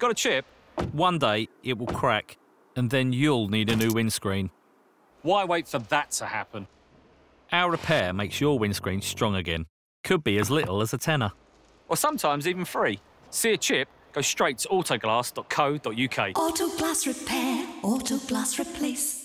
Got a chip? One day it will crack, and then you'll need a new windscreen. Why wait for that to happen? Our repair makes your windscreen strong again. Could be as little as a tenner. Or sometimes even free. See a chip? Go straight to autoglass.co.uk. Autoglass repair, autoglass replace.